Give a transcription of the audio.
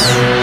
Peace.